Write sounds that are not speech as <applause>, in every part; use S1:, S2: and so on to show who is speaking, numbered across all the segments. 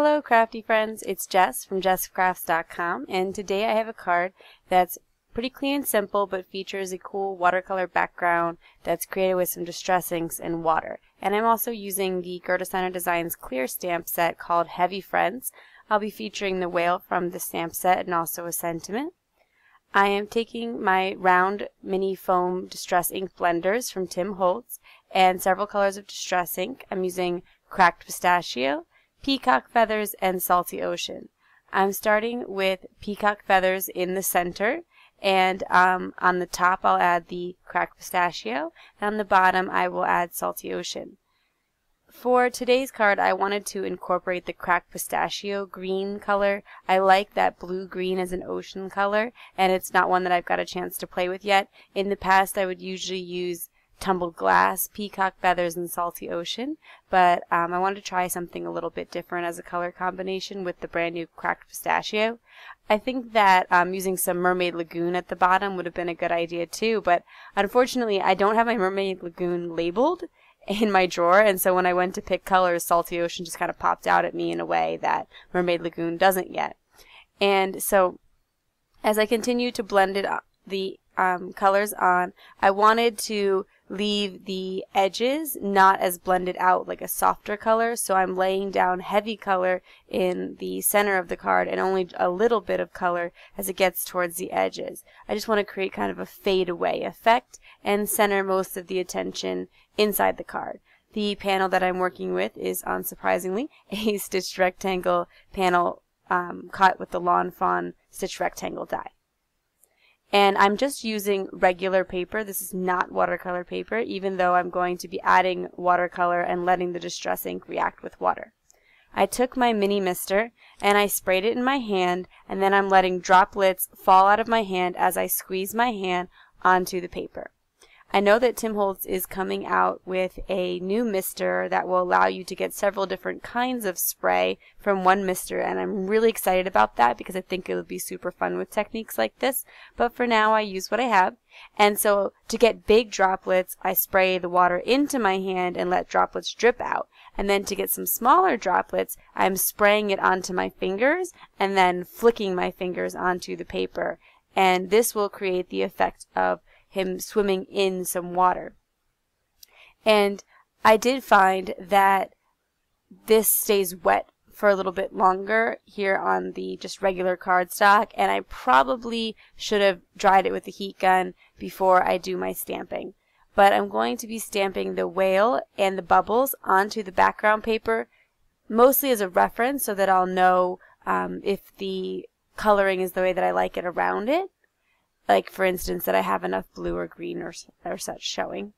S1: Hello crafty friends, it's Jess from jesscrafts.com and today I have a card that's pretty clean and simple but features a cool watercolor background that's created with some distress inks and water. And I'm also using the Gerda Steiner Designs clear stamp set called Heavy Friends. I'll be featuring the whale from the stamp set and also a sentiment. I am taking my round mini foam distress ink blenders from Tim Holtz and several colors of distress ink. I'm using cracked pistachio, peacock feathers, and salty ocean. I'm starting with peacock feathers in the center and um, on the top I'll add the cracked pistachio and on the bottom I will add salty ocean. For today's card I wanted to incorporate the cracked pistachio green color. I like that blue green as an ocean color and it's not one that I've got a chance to play with yet. In the past I would usually use tumbled glass, peacock feathers, and salty ocean. But um, I wanted to try something a little bit different as a color combination with the brand new cracked pistachio. I think that um, using some Mermaid Lagoon at the bottom would have been a good idea too, but unfortunately I don't have my Mermaid Lagoon labeled in my drawer, and so when I went to pick colors, Salty Ocean just kind of popped out at me in a way that Mermaid Lagoon doesn't yet. And so as I continue to blend it, uh, the um, colors on, I wanted to leave the edges not as blended out like a softer color so I'm laying down heavy color in the center of the card and only a little bit of color as it gets towards the edges. I just want to create kind of a fade away effect and center most of the attention inside the card. The panel that I'm working with is unsurprisingly <laughs> a stitched rectangle panel um, cut with the Lawn Fawn stitched rectangle die. And I'm just using regular paper. This is not watercolor paper, even though I'm going to be adding watercolor and letting the distress ink react with water. I took my mini mister and I sprayed it in my hand and then I'm letting droplets fall out of my hand as I squeeze my hand onto the paper. I know that Tim Holtz is coming out with a new mister that will allow you to get several different kinds of spray from one mister and I'm really excited about that because I think it'll be super fun with techniques like this. But for now I use what I have. And so to get big droplets, I spray the water into my hand and let droplets drip out. And then to get some smaller droplets, I'm spraying it onto my fingers and then flicking my fingers onto the paper. And this will create the effect of him swimming in some water. And I did find that this stays wet for a little bit longer here on the just regular cardstock and I probably should have dried it with the heat gun before I do my stamping. But I'm going to be stamping the whale and the bubbles onto the background paper mostly as a reference so that I'll know um, if the coloring is the way that I like it around it like for instance that I have enough blue or green or, or such showing.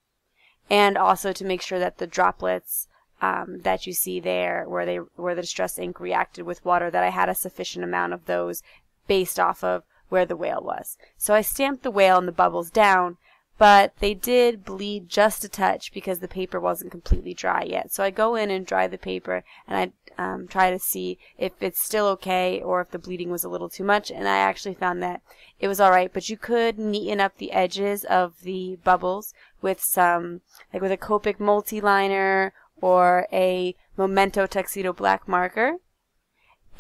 S1: And also to make sure that the droplets um, that you see there where they where the distress ink reacted with water that I had a sufficient amount of those based off of where the whale was. So I stamped the whale and the bubbles down but they did bleed just a touch because the paper wasn't completely dry yet. So I go in and dry the paper and I um, try to see if it's still okay or if the bleeding was a little too much. And I actually found that it was alright but you could neaten up the edges of the bubbles with some like with a Copic multi-liner or a Memento Tuxedo black marker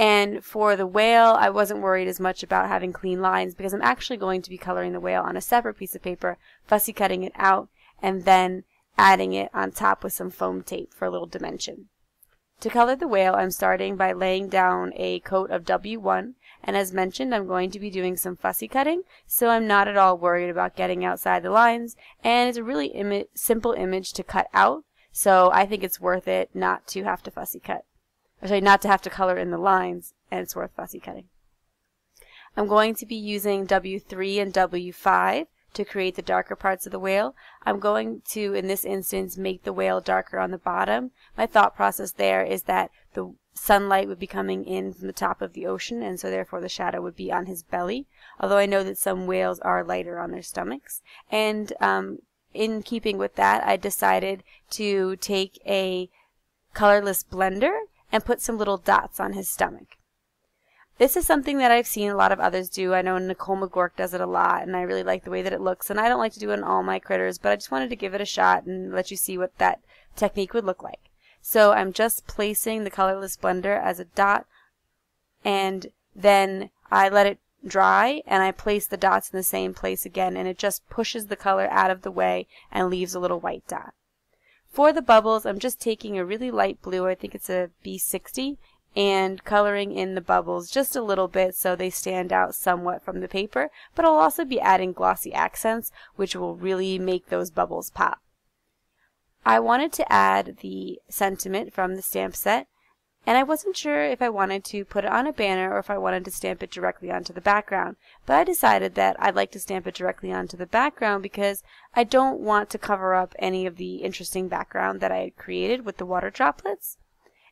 S1: and for the whale, I wasn't worried as much about having clean lines because I'm actually going to be coloring the whale on a separate piece of paper, fussy cutting it out, and then adding it on top with some foam tape for a little dimension. To color the whale, I'm starting by laying down a coat of W1, and as mentioned, I'm going to be doing some fussy cutting, so I'm not at all worried about getting outside the lines, and it's a really Im simple image to cut out, so I think it's worth it not to have to fussy cut or sorry, not to have to color in the lines, and it's worth fussy cutting. I'm going to be using W3 and W5 to create the darker parts of the whale. I'm going to, in this instance, make the whale darker on the bottom. My thought process there is that the sunlight would be coming in from the top of the ocean, and so therefore the shadow would be on his belly, although I know that some whales are lighter on their stomachs. And um, in keeping with that, I decided to take a colorless blender and put some little dots on his stomach. This is something that I've seen a lot of others do. I know Nichol Magouirk does it a lot, and I really like the way that it looks. And I don't like to do it on all my critters, but I just wanted to give it a shot and let you see what that technique would look like. So I'm just placing the colorless blender as a dot and then I let it dry and I place the dots in the same place again and it just pushes the color out of the way and leaves a little white dot. For the bubbles, I'm just taking a really light blue, I think it's a B60, and coloring in the bubbles just a little bit so they stand out somewhat from the paper, but I'll also be adding glossy accents, which will really make those bubbles pop. I wanted to add the sentiment from the stamp set, and I wasn't sure if I wanted to put it on a banner or if I wanted to stamp it directly onto the background. But I decided that I'd like to stamp it directly onto the background because I don't want to cover up any of the interesting background that I had created with the water droplets.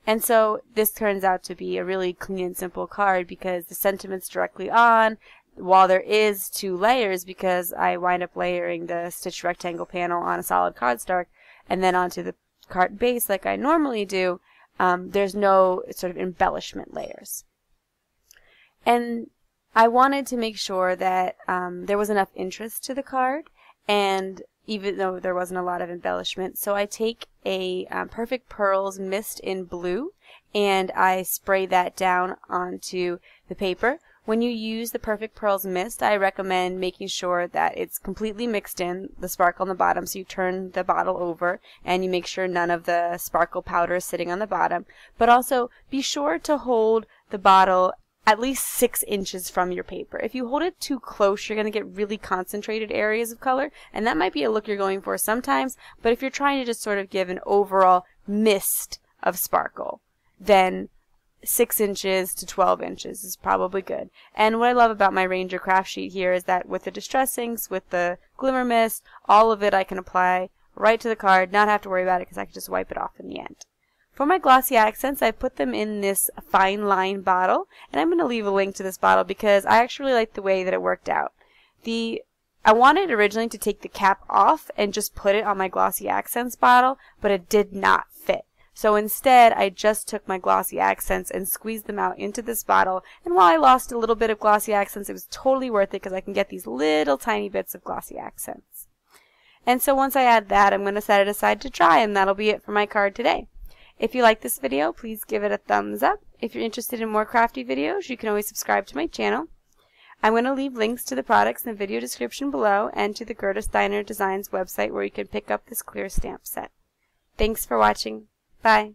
S1: And so this turns out to be a really clean and simple card because the sentiment's directly on, while there is two layers because I wind up layering the stitched rectangle panel on a solid cardstock and then onto the card base like I normally do, um, there's no sort of embellishment layers. And I wanted to make sure that um, there was enough interest to the card, and even though there wasn't a lot of embellishment, so I take a um, Perfect Pearls mist in blue, and I spray that down onto the paper. When you use the Perfect Pearls Mist, I recommend making sure that it's completely mixed in, the sparkle on the bottom, so you turn the bottle over and you make sure none of the sparkle powder is sitting on the bottom. But also, be sure to hold the bottle at least six inches from your paper. If you hold it too close, you're going to get really concentrated areas of color, and that might be a look you're going for sometimes, but if you're trying to just sort of give an overall mist of sparkle, then 6 inches to 12 inches is probably good. And what I love about my Ranger craft sheet here is that with the Distress Inks, with the Glimmer Mist, all of it I can apply right to the card, not have to worry about it because I can just wipe it off in the end. For my glossy accents, I put them in this fine line bottle, and I'm going to leave a link to this bottle because I actually like the way that it worked out. The I wanted originally to take the cap off and just put it on my glossy accents bottle, but it did not. So instead, I just took my glossy accents and squeezed them out into this bottle. And while I lost a little bit of glossy accents, it was totally worth it because I can get these little tiny bits of glossy accents. And so once I add that, I'm going to set it aside to dry, and that'll be it for my card today. If you like this video, please give it a thumbs up. If you're interested in more crafty videos, you can always subscribe to my channel. I'm going to leave links to the products in the video description below and to the Gerda Steiner Designs website where you can pick up this clear stamp set. Thanks for watching. Bye.